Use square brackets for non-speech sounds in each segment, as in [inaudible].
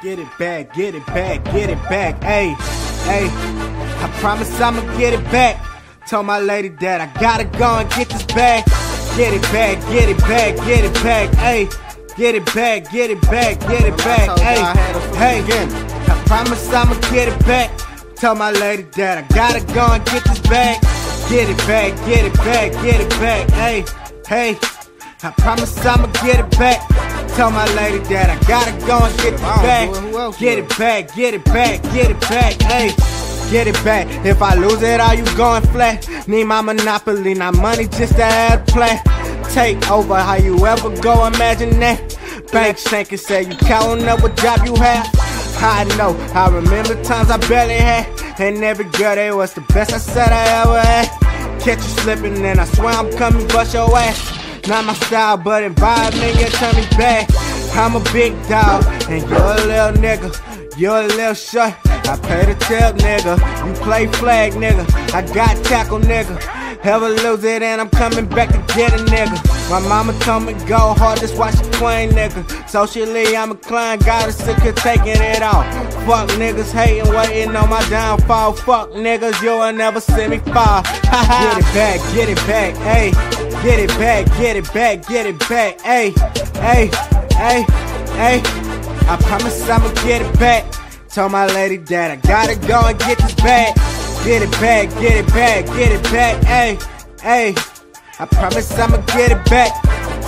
Get it back, get it back, get it back. Hey, hey, I promise I'ma get it back. Told my lady that I gotta go and get this bag. Get it back, get it back, get it back. Hey, get it back, get it back, get it back. Hey, hey, I promise I'ma get it back. Tell my lady that I gotta go and get this bag. Get it back, get it back, get it back. Hey, hey, I promise I'ma get it back. Tell my lady that I gotta go and get it back. Get it back, get it back, get it back. Hey, get it back. If I lose it, are you going flat? Need my monopoly, not money, just to add play. Take over, how you ever go? Imagine that. Bank shanking, say you counting up what job you have. I know, I remember times I barely had. And every girl, they was the best I said I ever had. Catch you slipping, and I swear I'm coming, bust your ass. Not my style, but environment, you turn me back. I'm a big dog, and you're a little nigga. You're a little short. I pay the tip, nigga. You play flag, nigga. I got tackle, nigga. Ever lose it, and I'm coming back to get a nigga. My mama told me go hard, just watch the queen, nigga. Socially, I'm a client, got a sick of taking it off. Fuck niggas hating, waiting on my downfall. Fuck niggas, you'll never see me fall. [laughs] get it back, get it back, ayy. Get it back, get it back, get it back. Hey, hey, hey, hey. I promise I'ma get it back. Told my lady that I gotta go and get this bag. Get it back, get it back, get it back. Hey, hey. I promise I'ma get it back.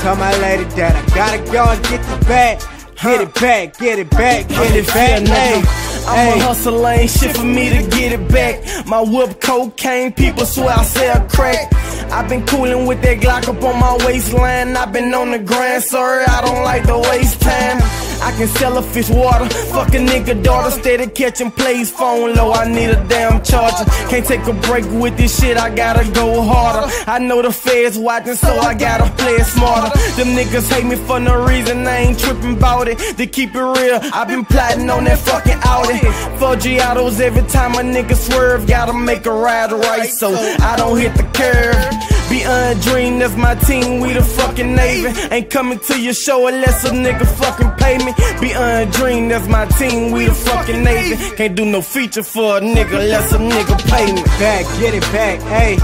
Told my lady that I gotta go and get this bag. Get it back, get it back, get it back. Hey. I'm a hustler, ain't shit for me to get it back. My whip cocaine, people swear I sell crack. I've been coolin' with that Glock up on my waistline. I've been on the grind, sorry, I don't like to waste time. I can sell a fish water, fuck a nigga daughter, steady catching plays, phone low, I need a damn charger. Can't take a break with this shit, I gotta go harder. I know the feds watching, so I gotta play it smarter. Them niggas hate me for no reason, I ain't tripping about it. To keep it real, I've been plotting on that fucking Audi. Forgiatos every time a nigga swerve, gotta make a ride right, so I don't hit the curve. Beyond Dream, that's my team, we the fucking Navy. Ain't coming to your show unless a nigga fucking pay me. Beyond Dream, that's my team, we the fucking Navy. Can't do no feature for a nigga unless a nigga pay me. Back, get it back, hey.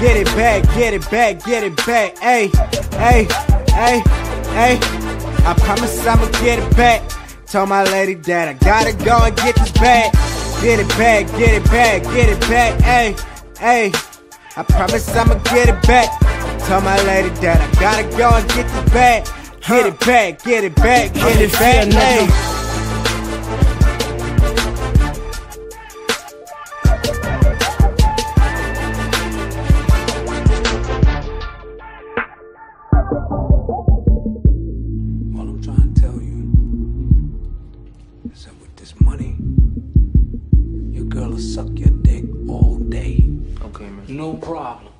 Get it back, get it back, get it back, hey. Hey, hey, hey. I promise I'ma get it back. Told my lady that I gotta go and get this back. Get it back, get it back, get it back, hey, hey. I promise I'ma get it back. Tell my lady that I gotta go and get the bag. Get it back, get it back, get it back. Hey. All I'm trying to tell you is that with this money, your girl will suck your dick all day. No problem.